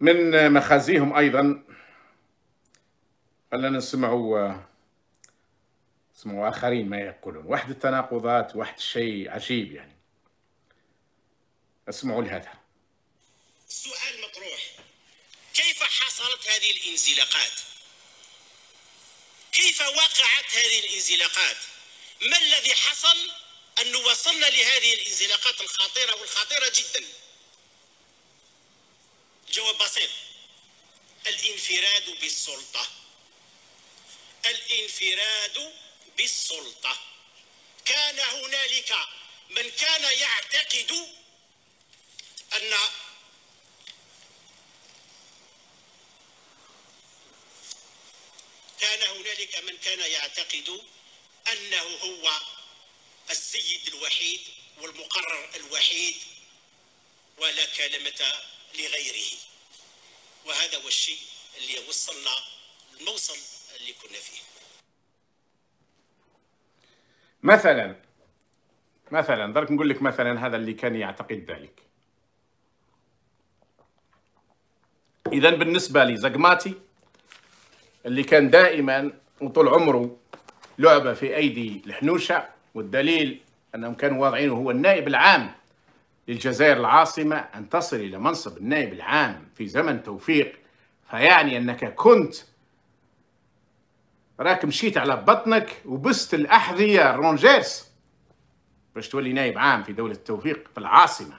من مخازيهم أيضا. خلينا نسمعوا اسمعوا آخرين ما يقولون واحد التناقضات واحد الشيء عجيب يعني. اسمعوا لهذا. السؤال مطروح. كيف حصلت هذه الانزلاقات؟ كيف وقعت هذه الانزلاقات؟ ما الذي حصل أن وصلنا لهذه الانزلاقات الخطيرة والخطيرة جدا؟ الجواب بسيط. الانفراد بالسلطة. الانفراد بالسلطة. كان هنالك من كان يعتقد أن كان هنالك من كان يعتقد أنه هو السيد الوحيد والمقرر الوحيد ولا كلمة لغيره. وهذا هو الشيء اللي وصلنا الموصل اللي كنا فيه. مثلا مثلا درك نقول لك مثلا هذا اللي كان يعتقد ذلك. اذا بالنسبة لي زقماتي اللي كان دائما وطول عمره لعبه في أيدي الحنوشة والدليل أنهم كانوا واضعينه هو النائب العام للجزائر العاصمة أن تصل إلى منصب النائب العام في زمن توفيق فيعني أنك كنت راك مشيت على بطنك وبست الأحذية رونجيرس باش تولي نائب عام في دولة التوفيق في العاصمة.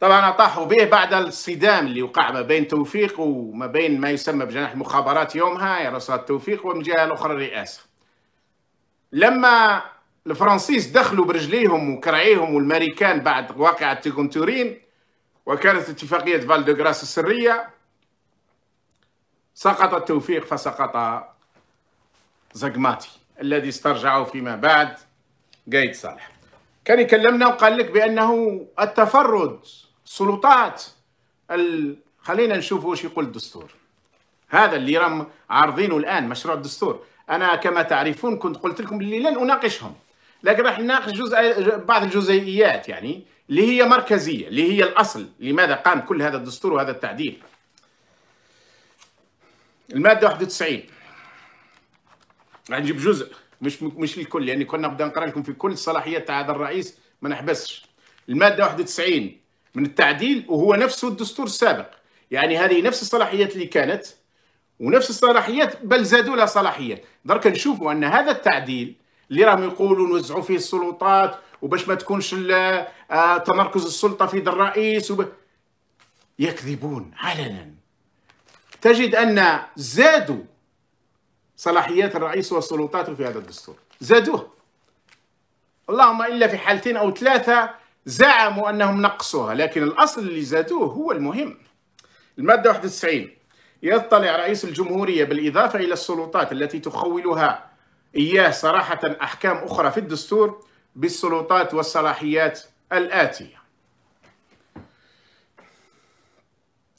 طبعا اطاحوا به بعد الصدام اللي وقع ما بين توفيق وما بين ما يسمى بجناح المخابرات يومها يا رصاد توفيق ومن جهة الاخرى الرئاسة. لما الفرنسيس دخلوا برجليهم وكرعيهم والماريكان بعد واقعة تيغونتورين وكانت اتفاقية فالدوغراس السرية. سقط التوفيق فسقط زقماتي الذي استرجعه فيما بعد قايد صالح. كان يكلمنا وقال لك بأنه التفرد سلطات ال... خلينا نشوف وش يقول الدستور. هذا اللي رم عارضينه الآن مشروع الدستور. أنا كما تعرفون كنت قلت لكم اللي لن أناقشهم. لكن راح نناقش جزء بعض الجزئيات يعني اللي هي مركزية اللي هي الأصل لماذا قام كل هذا الدستور وهذا التعديل. المادة 91 راح نجيب جزء مش مش الكل يعني كنا نبدأ نقرأ لكم في كل الصلاحيات تاع هذا الرئيس ما نحبسش. المادة 91 من التعديل وهو نفسه الدستور السابق. يعني هذه نفس الصلاحيات اللي كانت ونفس الصلاحيات بل زادوا لها صلاحيات. درك نشوفوا أن هذا التعديل اللي راهم يقولوا نوزعوا فيه السلطات وباش ما تكونش آه، تمركز السلطة في يد الرئيس وب... يكذبون علنا. تجد أن زادوا صلاحيات الرئيس وسلطاته في هذا الدستور. زادوه. اللهم إلا في حالتين أو ثلاثة زعموا أنهم نقصوها لكن الأصل اللي زادوه هو المهم. المادة 91 يطلع رئيس الجمهورية بالإضافة إلى السلطات التي تخولها إياه صراحة أحكام أخرى في الدستور بالسلطات والصلاحيات الآتية.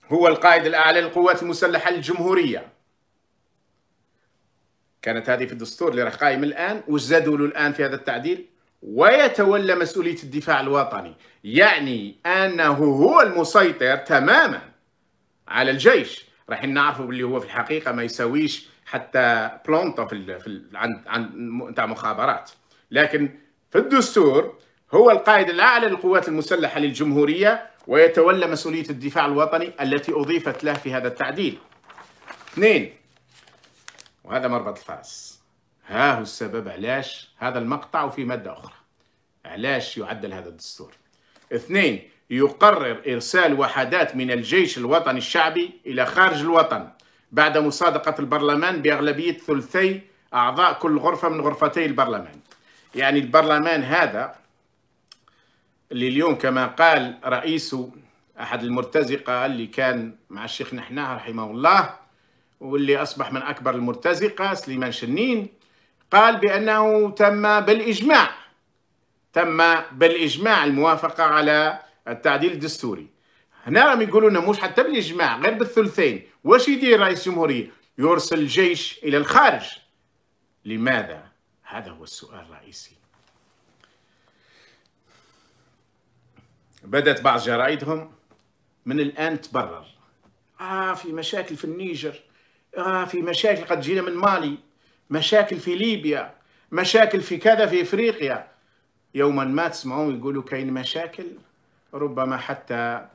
هو القائد الأعلى للقوات المسلحة للجمهوريه كانت هذه في الدستور اللي راه قائم الآن وزادوا له الآن في هذا التعديل ويتولى مسؤولية الدفاع الوطني. يعني أنه هو المسيطر تماما على الجيش. راح نعرفوا باللي هو في الحقيقة ما يساويش حتى بلونطو في ال في ال عند عند نتاع مخابرات. لكن في الدستور هو القائد الأعلى للقوات المسلحة للجمهورية ويتولى مسؤولية الدفاع الوطني التي أضيفت له في هذا التعديل. اثنين وهذا مربط الفرس ها هو السبب علاش هذا المقطع وفي مادة أخرى. علاش يعدل هذا الدستور؟ اثنين يقرر إرسال وحدات من الجيش الوطني الشعبي إلى خارج الوطن. بعد مصادقة البرلمان بأغلبية ثلثي أعضاء كل غرفة من غرفتي البرلمان. يعني البرلمان هذا اللي اليوم كما قال رئيسه أحد المرتزقة اللي كان مع الشيخ نحناه رحمه الله واللي أصبح من أكبر المرتزقة سليمان شنين قال بأنه تم بالإجماع تم بالإجماع الموافقة على التعديل الدستوري. هنا راهم يقولوا لنا مش حتى بالإجماع غير بالثلثين. واش يدير رئيس الجمهورية يرسل الجيش إلى الخارج. لماذا؟ هذا هو السؤال الرئيسي. بدأت بعض جرائدهم. من الآن تبرر. آه في مشاكل في النيجر. آه في مشاكل قد جينا من مالي. مشاكل في ليبيا. مشاكل في كذا في إفريقيا. يوما ما تسمعون يقولوا كاين مشاكل. ربما حتى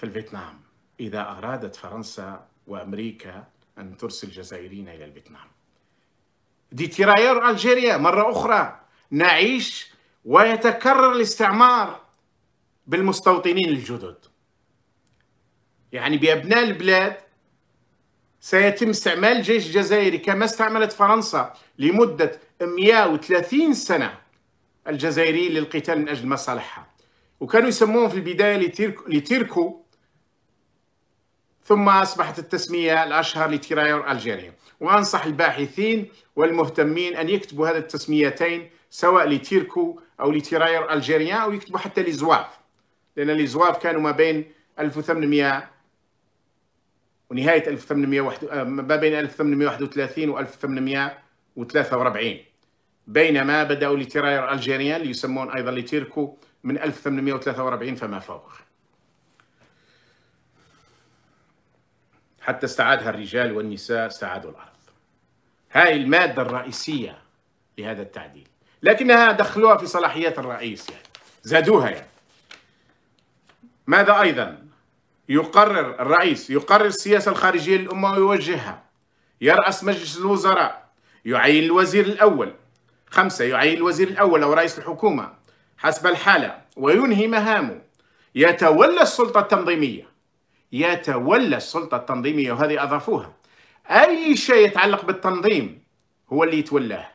في الفيتنام. إذا أرادت فرنسا وأمريكا أن ترسل جزائريين إلى الفيتنام. دي تيراير ألجيريا مرة أخرى. نعيش ويتكرر الاستعمار بالمستوطنين الجدد. يعني بأبناء البلاد سيتم استعمال الجيش الجزائري كما استعملت فرنسا لمدة 130 سنة الجزائريين للقتال من أجل مصالحها. وكانوا يسموهم في البداية les turcos ثم أصبحت التسمية الأشهر les tirailleurs algériens. وأنصح الباحثين والمهتمين أن يكتبوا هذه التسميتين سواء les turcos أو les tirailleurs algériens أو يكتبوا حتى les zouaves. لأن les zouaves كانوا ما بين 1800 ونهاية 1801 آه، ما بين 1831 و 1843 بينما بدأوا les tirailleurs algériens اللي يسمون أيضا les turcos من 1843 فما فوق. حتى استعادها الرجال والنساء استعادوا الأرض. هاي المادة الرئيسية لهذا التعديل. لكنها دخلوها في صلاحيات الرئيس يعني. زادوها يعني. ماذا أيضا؟ يقرر الرئيس يقرر السياسة الخارجية للأمة ويوجهها. يرأس مجلس الوزراء يعين الوزير الأول. خمسة يعين الوزير الأول أو رئيس الحكومة حسب الحالة وينهي مهامه. يتولى السلطة التنظيمية. يتولى السلطة التنظيمية وهذه أضافوها. أي شيء يتعلق بالتنظيم هو اللي يتولاه.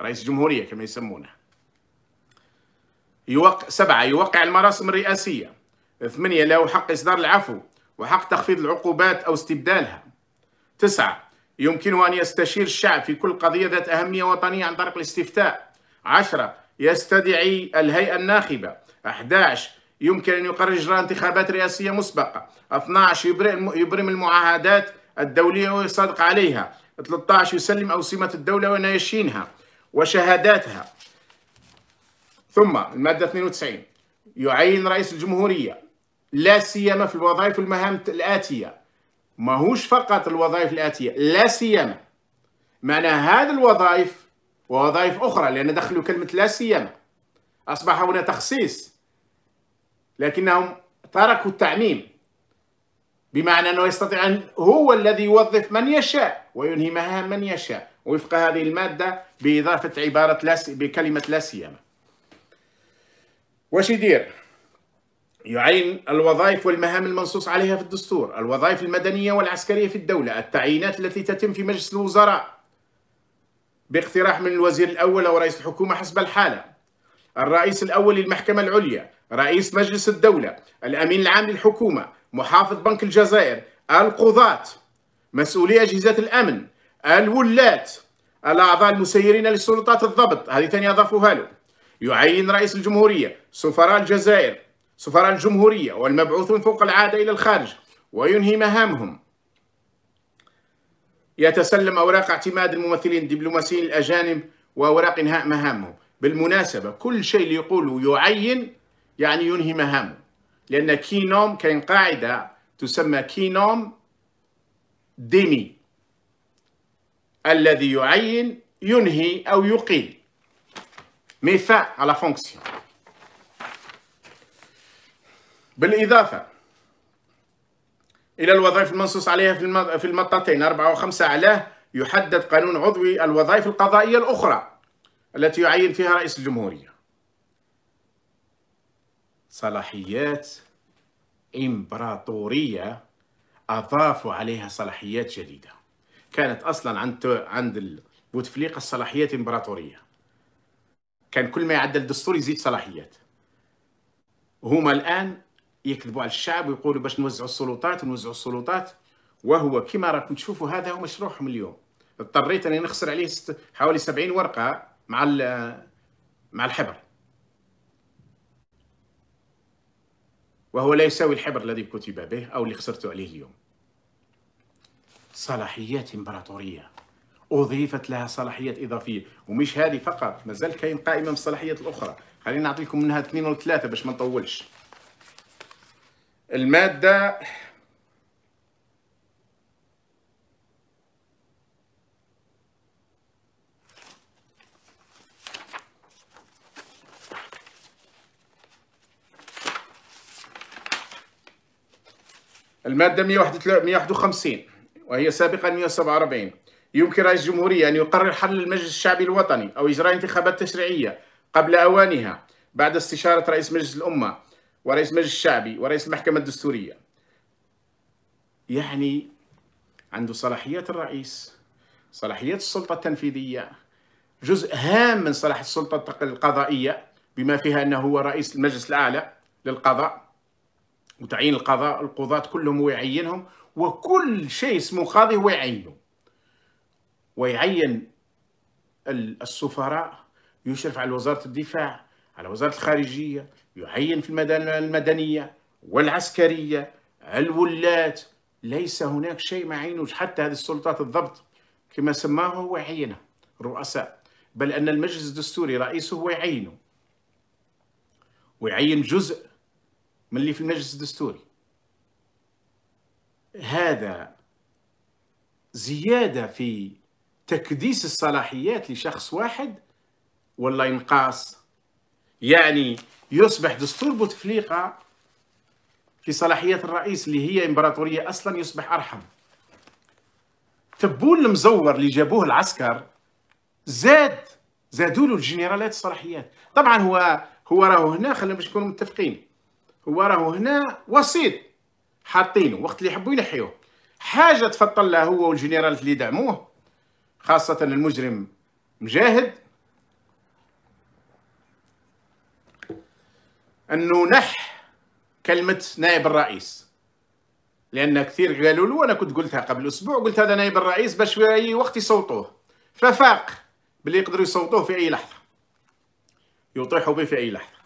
رئيس الجمهورية كما يسمونه. يوقع سبعة يوقع المراسم الرئاسية. ثمانية له حق إصدار العفو وحق تخفيض العقوبات أو استبدالها. تسعة يمكنه أن يستشير الشعب في كل قضية ذات أهمية وطنية عن طريق الاستفتاء. عشرة يستدعي الهيئة الناخبة. 11 يمكن أن يقرر إجراء انتخابات رئاسية مسبقة. 12 يبرم المعاهدات الدولية ويصادق عليها. 13 يسلم أوسمة الدولة ونياشينها وشهاداتها. ثم المادة 92 يعين رئيس الجمهورية. لا سيما في الوظائف والمهام الآتية. ما هوش فقط الوظائف الآتية لا سيما. معنى هذه الوظائف ووظائف أخرى لأن دخلوا كلمة لا سيما. أصبح هنا تخصيص لكنهم تركوا التعميم بمعنى أنه يستطيع أن هو الذي يوظف من يشاء وينهي مهام من يشاء. وفق هذه المادة بإضافة عبارة لا بكلمة لا سيما. واش يدير؟ يعين الوظائف والمهام المنصوص عليها في الدستور الوظائف المدنية والعسكرية في الدولة التعيينات التي تتم في مجلس الوزراء. باقتراح من الوزير الأول أو رئيس الحكومة حسب الحالة. الرئيس الأول للمحكمة العليا. رئيس مجلس الدولة الأمين العام للحكومة محافظ بنك الجزائر القضاة مسؤولي أجهزة الأمن الولاة الأعضاء المسيرين للسلطات الضبط. هذه ثانية أضافوها له يعين رئيس الجمهورية سفراء الجزائر سفراء الجمهورية والمبعوثون فوق العادة إلى الخارج وينهي مهامهم. يتسلم أوراق اعتماد الممثلين الدبلوماسيين الأجانب وأوراق إنهاء مهامهم. بالمناسبة كل شيء اللي يقوله يعين يعني ينهي مهامه. لأن كينوم كان قاعدة تسمى كينوم ديمي. الذي يعين ينهي أو يقيل à la fonction. بالإضافة إلى الوظائف المنصوص عليها في المطتين أربعة وخمسة أعلاه يحدد قانون عضوي الوظائف القضائية الأخرى التي يعين فيها رئيس الجمهورية. صلاحيات إمبراطورية أضافوا عليها صلاحيات جديدة. كانت أصلا عند عند بوتفليقة الصلاحيات إمبراطورية. كان كل ما يعدل الدستور يزيد صلاحيات. وهما الآن يكذبوا على الشعب ويقولوا باش نوزعوا السلطات ونوزعوا السلطات. وهو كما راكم تشوفوا هذا هو مشروعهم اليوم. اضطريت أني نخسر عليه حوالي 70 ورقة مع مع الحبر. وهو لا يساوي الحبر الذي كتب به أو اللي خسرت عليه اليوم. صلاحيات إمبراطورية. أضيفت لها صلاحيات إضافية. ومش هذه فقط. مازال كاين قائمة من الصلاحيات الأخرى. خلينا نعطيكم منها اثنين ولا ثلاثة باش ما نطولش. المادة المادة 151 وهي سابقا 147 يمكن رئيس الجمهورية أن يقرر حل المجلس الشعبي الوطني أو إجراء انتخابات تشريعية قبل أوانها بعد استشارة رئيس مجلس الأمة ورئيس مجلس الشعبي ورئيس المحكمة الدستورية. يعني عنده صلاحيات الرئيس صلاحيات السلطة التنفيذية جزء هام من صلاح السلطة القضائية بما فيها أنه هو رئيس المجلس الأعلى للقضاء. وتعيين القضاء القضاة كلهم هو يعينهم وكل شيء اسمه قاضي هو يعينه ويعين السفراء يشرف على وزارة الدفاع على وزارة الخارجية يعين في المدنية والعسكرية الولاة ليس هناك شيء ما يعينوش. حتى هذه السلطات الضبط كما سماه هو يعينها الرؤساء بل أن المجلس الدستوري رئيسه هو يعينه ويعين جزء من اللي في المجلس الدستوري. هذا زيادة في تكديس الصلاحيات لشخص واحد ولا ينقاص يعني يصبح دستور بوتفليقة في صلاحيات الرئيس اللي هي إمبراطورية أصلا يصبح أرحم. تبون المزور اللي جابوه العسكر زاد زادوا له الجنرالات الصلاحيات. طبعا هو هو راهو هنا خلينا باش نكونوا متفقين. هو راهو هنا وسيط. حاطينه وقت اللي يحبوا ينحيوه حاجة تفضل له هو والجنرالات اللي دعموه خاصة المجرم مجاهد. أنه نح كلمة نائب الرئيس. لأن كثير قالوا له وأنا كنت قلتها قبل أسبوع قلت هذا نائب الرئيس باش في أي وقت يصوتوه. ففاق باللي يقدروا يصوتوه في أي لحظة. يطيحوا به في أي لحظة.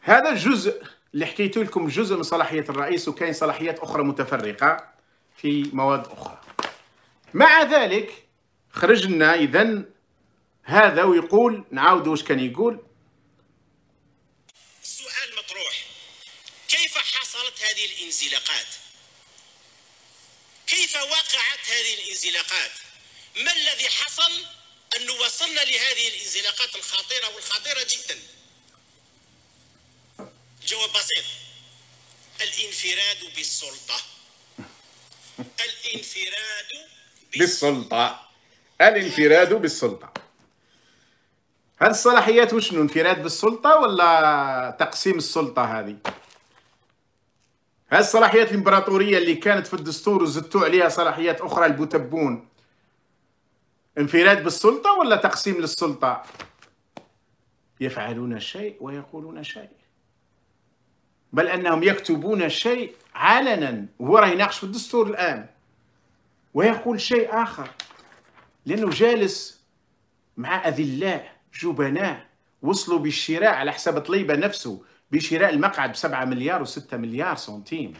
هذا الجزء اللي حكيت لكم جزء من صلاحية الرئيس وكاين صلاحيات أخرى متفرقة في مواد أخرى. مع ذلك خرج لنا اذا هذا ويقول نعاود واش كان يقول. السؤال مطروح. كيف حصلت هذه الانزلاقات؟ كيف وقعت هذه الانزلاقات؟ ما الذي حصل أنه وصلنا لهذه الانزلاقات الخطيرة والخطيرة جدا؟ بسيط الانفراد بالسلطة. الانفراد بالسلطة. الانفراد بالسلطة. هل الصلاحيات وشنو؟ انفراد بالسلطة ولا تقسيم السلطة هذه؟ هل الصلاحيات الإمبراطورية اللي كانت في الدستور وزدتوا عليها صلاحيات أخرى البوتبون. انفراد بالسلطة ولا تقسيم للسلطة؟ يفعلون شيء ويقولون شيء. بل أنهم يكتبون شيء علنا وهو راه يناقش في الدستور الآن. ويقول شيء آخر لأنه جالس مع أذلاء جبناء وصلوا بالشراء على حساب طليبة نفسه بشراء المقعد بسبعة مليار وستة مليار سنتيم.